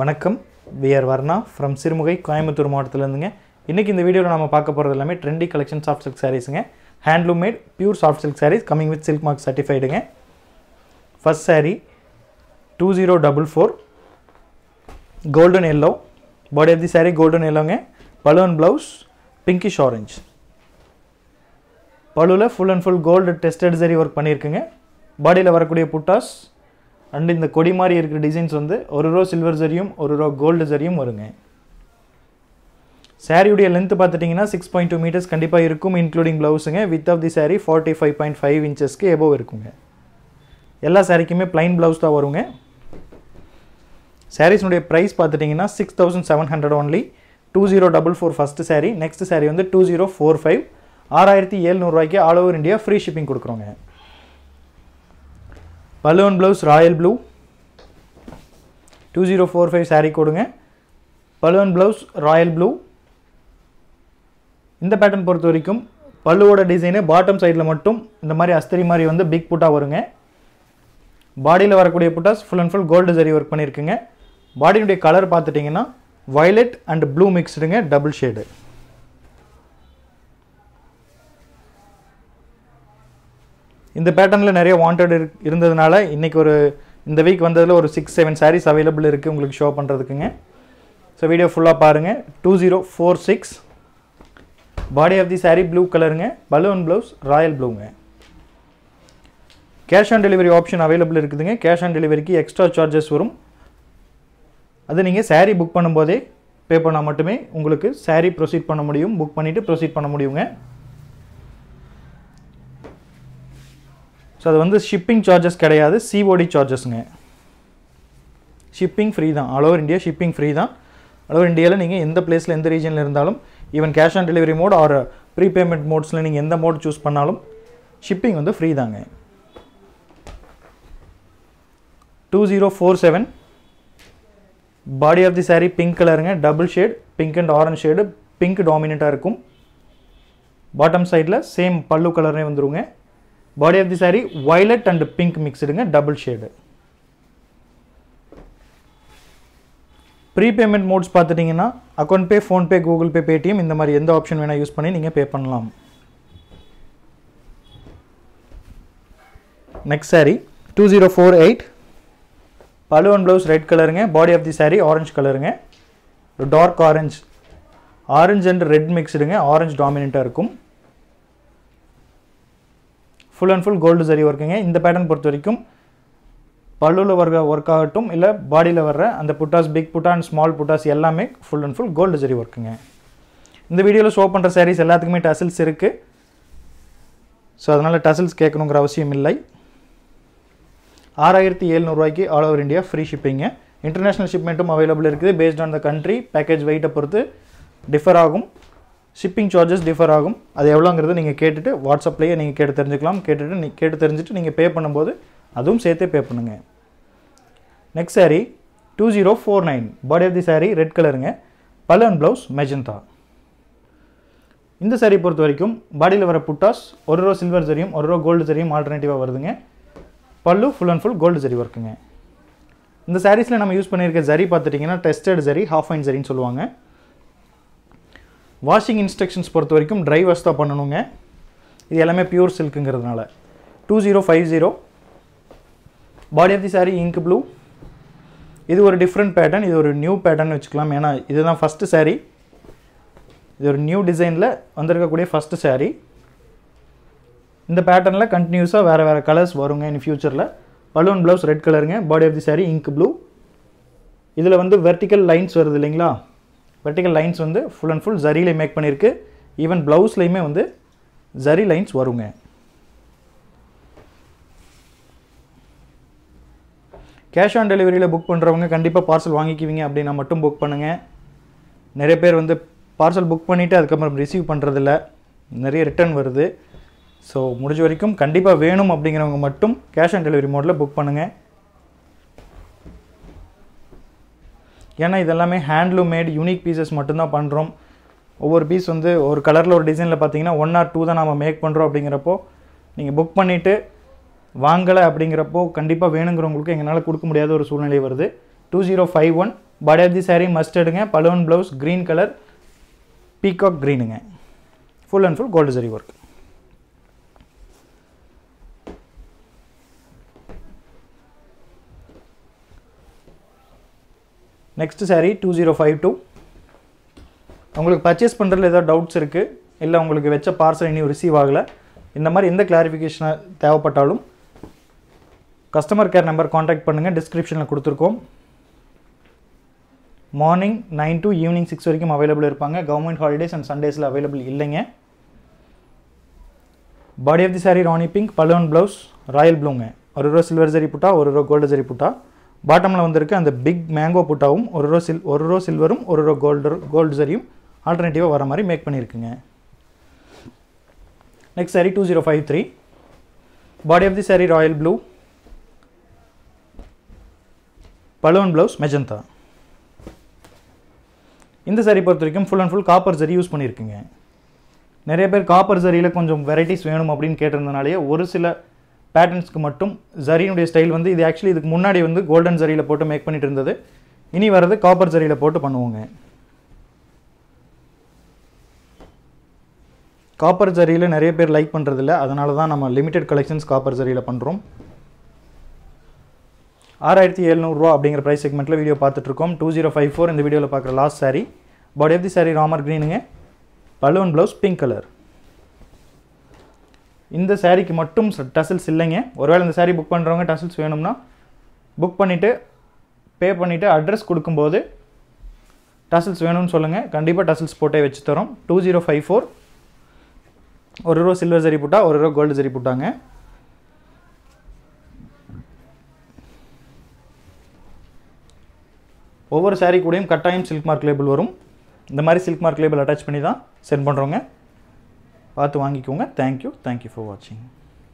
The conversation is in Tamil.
வணக்கம். விஆர் வர்ணா ஃப்ரம் சிறுமுகை கோயம்புத்தூர் மாவட்டத்திலேருந்துங்க. இன்றைக்கி இந்த வீடியோவில் நம்ம பார்க்க போகிறது எல்லாமே trendy collection soft silk சாரீஸுங்க handloom made pure soft silk saris coming with silk mark சர்டிஃபைடுங்க first sari two zero double four golden yellow body of the sari golden எல்லோங்க balloon blouse pinkish orange பழுவில் full and full gold tested zari work பண்ணியிருக்குங்க பாடியில் வரக்கூடிய புட்டாஸ் அண்ட் இந்த கொடி மாதிரி இருக்கிற டிசைன்ஸ் வந்து ஒரு ரோ சில்வர் சரியும் ஒரு ரோ கோல்டு சரியும் வருங்க. சாரியுடைய லென்த் பார்த்துட்டிங்கன்னா சிக்ஸ் பாயிண்ட் டூ மீட்டர்ஸ் கண்டிப்பாக இருக்கும் including ப்ளவுஸுங்க with of the saree forty five point five இன்ச்சஸ்க்கு above இருக்குங்க. எல்லா சாரிக்குமே ப்ளைன் ப்ளவுஸ் தான் வருங்க. சாரீஸ்னுடைய ப்ரைஸ் பார்த்துட்டிங்கன்னா six thousand seven hundred only two zero double four first sari next sari வந்து டூ ஜீரோ ஃபோர் ஃபைவ் ஆறாயிரத்தி ஏழ்நூறுவாய்க்கு all over India free shipping கொடுக்குறோங்க. Balloon blouse royal blue. Two zero four five sari கொடுங்க. Balloon blouse royal blue. இந்த பேட்டர்ன் பொறுத்த வரைக்கும் பல்லுவோட டிசைனு பாட்டம் சைடில் மட்டும் இந்த மாதிரி அஸ்திரி மாதிரி வந்து பிக் புட்டாக வருங்க. பாடியில் வரக்கூடிய buttas full and full gold zari work பண்ணியிருக்குங்க பாடியினுடைய கலர் பார்த்துட்டிங்கன்னா வயலட் அண்ட் ப்ளூ மிக்ஸ்டுங்க டபுள் ஷேடு இந்த பேட்டர்னில் நிறைய வாண்டட் இருந்ததுனால இன்றைக்கி ஒரு இந்த வீக் வந்ததில் ஒரு சிக்ஸ் செவன் சாரீஸ் அவைலபிள் இருக்குது உங்களுக்கு ஷோ பண்ணுறதுக்குங்க ஸோ வீடியோ ஃபுல்லாக பாருங்கள் two zero four six body of the sari blue கலருங்க balloon blouse royal ப்ளூங்க cash on delivery option available இருக்குதுங்க. கேஷ் ஆன் டெலிவரிக்கு எக்ஸ்ட்ரா சார்ஜஸ் வரும். அது நீங்கள் சாரீ புக் பண்ணும்போதே பே பண்ணால் மட்டுமே உங்களுக்கு சாரீ ப்ரொசீட் பண்ண முடியும். புக் பண்ணிவிட்டு ப்ரொசீட் பண்ண முடியுங்க. ஸோ அது வந்து ஷிப்பிங் சார்ஜஸ் கிடையாது சிஓடி சார்ஜஸ்ங்க ஷிப்பிங் ஃப்ரீ தான். All over India shipping free தான். ஆல் ஓவர் இந்தியாவில் நீங்கள் எந்த பிளேஸில் எந்த ரீஜனில் இருந்தாலும் even cash on delivery mode or prepayment மோட்ஸில் நீங்கள் எந்த மோட் சூஸ் பண்ணாலும் ஷிப்பிங் வந்து ஃப்ரீ தாங்க. Two zero four seven body of the saree pink கலருங்க double shade pink and orange shade pink டாமினண்ட்டாக இருக்கும். பாட்டம் சைடில் சேம் பல்லு கலர்னே வந்துருங்க. Body of the saree violet and pink மிக்ஸ்டுங்க double shade prepayment modes பார்த்துட்டிங்கன்னா account pay PhonePe Google Pay Paytm இந்த மாதிரி எந்த ஆப்ஷன் வேணால் யூஸ் பண்ணி நீங்கள் பே பண்ணலாம். Next saree two zero four eight பலுவன் blouse red கலருங்க body of the saree orange கலருங்க dark orange orange and red மிக்ஸ்டுங்க orange டாமினண்ட்டாக இருக்கும். Full and full gold zari ஒர்க்குங்க இந்த பேட்டர்ன் பொறுத்த வரைக்கும் பல்லுவில் வர்ற ஒர்க் ஆகட்டும் இல்லை பாடியில் வர்ற அந்த புட்டாஸ் பிக் புட்டா அண்ட் ஸ்மால் புட்டாஸ் எல்லாமே full and full gold zari ஒர்க்குங்க இந்த வீடியோவில் ஷோ பண்ணுற சாரீஸ் எல்லாத்துக்குமே டசில்ஸ் இருக்குது ஸோ அதனால் டசில்ஸ் கேட்கணுங்கிற அவசியம் இல்லை. ஆறாயிரத்தி எழுநூறுவாய்க்கு all over India free shipping international ஷிப்மெண்ட்டும் available இருக்குது. Based on the country package வெயிட்டை பொறுத்து டிஃபர் ஆகும். ஷிப்பிங் சார்ஜஸ் டிஃபர் ஆகும். அது எவ்வளோங்கிறத நீங்கள் கேட்டுட்டு வாட்ஸ்அப்லேயே நீங்கள் கேட்டு தெரிஞ்சுக்கலாம். கேட்டுட்டு நீ கேட்டு தெரிஞ்சுட்டு நீங்கள் பே பண்ணும்போது அதுவும் சேர்த்தே பே பண்ணுங்கள் next saree two zero four nine body of the saree red கலருங்க பலன் ப்ளவுஸ் மெஜந்தா இந்த சாரீ பொறுத்த வரைக்கும் பாடியில் வர புட்டாஸ் ஒரு ரோ சில்வர் சரியும் ஒரு ரோ கோல்டு சரியும் ஆல்டர்னேட்டிவாக வருதுங்க. Pallu full and full gold zari ஒர்க்குங்க இந்த சாரீஸில் நம்ம யூஸ் பண்ணியிருக்க ஜரி பார்த்துட்டிங்கன்னா டெஸ்டட் ஜரி ஹாஃப் அண்ட் ஜரின்னு சொல்லுவாங்க. வாஷிங் இன்ஸ்ட்ரக்ஷன்ஸ் பொறுத்த வரைக்கும் ட்ரை வாஷ் தான் பண்ணணுங்க. இது எல்லாமே pure சில்க்குங்கிறதுனால two zero five zero body of the saree ink blue இது ஒரு டிஃப்ரெண்ட் பேட்டர்ன் இது ஒரு நியூ பேட்டர்ன் வச்சுக்கலாம். ஏன்னா இதுதான் ஃபஸ்ட்டு சாரீ இது ஒரு நியூ டிசைனில் வந்திருக்கக்கூடிய ஃபஸ்ட்டு சாரீ இந்த பேட்டர்னில் கண்டினியூஸாக வேறு வேறு கலர்ஸ் வருங்க இன் ஃபியூச்சரில் பலூன் ப்ளவுஸ் ரெட் கலருங்க body of the saree ink blue இதில் வந்து வெர்டிக்கல் லைன்ஸ் வருது இல்லைங்களா? வெர்டிக்கல் லைன்ஸ் வந்து ஃபுல் அண்ட் ஃபுல் ஜரியில் மேக் பண்ணியிருக்கு. ஈவன் ப்ளவுஸ்லையுமே வந்து ஜரி லைன்ஸ் வருங்க. கேஷ் ஆன் டெலிவரியில் புக் பண்ணுறவங்க கண்டிப்பாக பார்சல் வாங்கிக்குவீங்க அப்படின்னா மட்டும் புக் பண்ணுங்கள் நிறைய பேர் வந்து பார்சல் புக் பண்ணிவிட்டு அதுக்கப்புறம் ரிசீவ் பண்ணுறதில்ல நிறைய ரிட்டர்ன் வருது. ஸோ முடிஞ்ச வரைக்கும் கண்டிப்பாக வேணும் அப்படிங்கிறவங்க மட்டும் கேஷ் ஆன் டெலிவரி மோடில் புக் பண்ணுங்கள் ஏன்னா இதெல்லாமே ஹேண்ட்லூம் மேட் யூனிக் பீசஸ் மட்டும்தான் பண்ணுறோம் ஒவ்வொரு பீஸ் வந்து ஒரு கலரில் ஒரு டிசைனில் பார்த்தீங்கன்னா ஒன் ஆர் டூ தான் நம்ம மேக் பண்ணுறோம் அப்படிங்கிறப்போ நீங்கள் புக் பண்ணிவிட்டு வாங்கலை அப்படிங்கிறப்போ கண்டிப்பாக வேணுங்கிறவங்களுக்கு எங்களால் கொடுக்க முடியாத ஒரு சூழ்நிலை வருது. Two zero five one body of the saree மஸ்டர்டுங்க பலூன் blouse green colour peacock க்ரீனுங்க full and full gold zari work next saree two zero five two உங்களுக்கு பர்ச்சேஸ் பண்ணுறதுல ஏதாவது டவுட்ஸ் இருக்குது இல்லை உங்களுக்கு வச்ச பார்சல் இனி ரிசீவ் ஆகலை இந்த மாதிரி எந்த கிளாரிஃபிகேஷன் தேவைப்பட்டாலும் கஸ்டமர் கேர் நம்பர் காண்டாக்ட் பண்ணுங்கள் டிஸ்கிரிப்ஷனில் கொடுத்துருக்கோம். Morning nine to evening six வரைக்கும் அவைலபிள் இருப்பாங்க. கவர்மெண்ட் ஹாலிடேஸ் அண்ட் சண்டேஸில் அவைலபிள் இல்லைங்க. Body of the saree rani pink balloon blouse royal ப்ளூங்க ஒரு ரூபா சில்வர் ஜரி புட்டா ஒரு ரூபா கோல்டு ஜரி புட்டா. பாட்டமில் வந்திருக்கு அந்த பிக் மேங்கோ புட்டாவும் ஒரு ரோ சில் ஒரு ரோ சில்வரும் ஒரு ரோ கோல்டு கோல்டு சரியும் ஆல்டர்னேட்டிவாக வர மாதிரி make பண்ணியிருக்குங்க next saree two zero five three body of the saree royal blue balloon blouse magenta இந்த saree பொறுத்த வரைக்கும் full and full copper zari use பண்ணியிருக்குங்க நிறைய பேர் காப்பர் சரியில் கொஞ்சம் வெரைட்டிஸ் வேணும் அப்படின்னு கேட்டிருந்தனாலேயே ஒரு சில பேட்டர்ன்ஸ்க்கு மட்டும் ஜரியினுடைய ஸ்டைல் வந்து இது ஆக்சுவலி இதுக்கு முன்னாடி வந்து கோல்டன் ஜரியில் போட்டு மேக் பண்ணிட்டு இருந்தது. இனி வர்றது காப்பர் ஜரியில் போட்டு பண்ணுவோங்க. காப்பர் ஜரியில் நிறைய பேர் லைக் பண்ணுறதில்ல அதனால தான் நம்ம லிமிடெட் கலெக்ஷன்ஸ் காப்பர் ஜரியில் பண்ணுறோம் ஆறாயிரத்தி எழுநூறுவா அப்படிங்கிற ப்ரைஸ் செக்மெண்ட்டில் வீடியோ பார்த்துட்ருக்கோம். டூ ஜீரோ ஃபைவ் ஃபோர் இந்த வீடியோவில் பார்க்குற last saree. Body of the sari Ramar க்ரீனுங்க balloon blouse pink colour இந்த சாரீக்கு மட்டும் டசல்ஸ் இல்லைங்க. ஒருவேளை இந்த saree புக் பண்ணுறவங்க டசல்ஸ் வேணும்னா புக் பண்ணிவிட்டு பே பண்ணிவிட்டு அட்ரஸ் கொடுக்கும்போது டசல்ஸ் வேணும்னு சொல்லுங்கள் கண்டிப்பாக டசல்ஸ் போட்டே வச்சு தரோம். டூ ஜீரோ ஃபைவ் ஃபோர் ஒரு ரூபா சில்வர் ஜரி போட்டால் ஒரு ரூபா கோல்டு ஜரி போட்டாங்க. ஒவ்வொரு saree கூடயும் கட்டாயம் சில்க் மார்க் லேபிள் வரும். இந்த மாதிரி சில்க் மார்க் லேபிள் அட்டாச் பண்ணி தான் சென்ட் பண்ணுறோங்க பார்த்து வாங்கிக்கோங்க தேங்க்யூ தேங்க்யூ ஃபார் வாட்சிங்